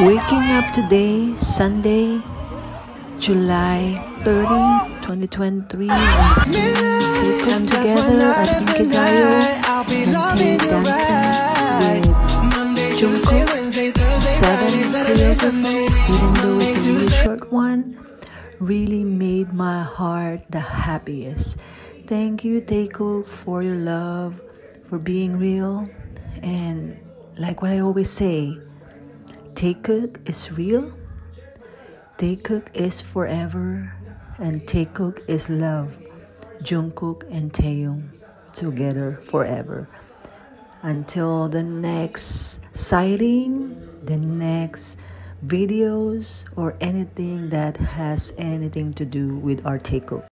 Waking up today, Sunday, July 30, 2023, and they come together at Inkigayo and play dancing with Jungkook. Seven choreography, even though it's a really short one, really made my heart the happiest. Thank you, Taekook, for your love, for being real, and like what I always say, Taekook is real, Taekook is forever, and Taekook is love. Jungkook and Taehyung together forever. Until the next sighting, the next videos, or anything that has anything to do with our Taekook.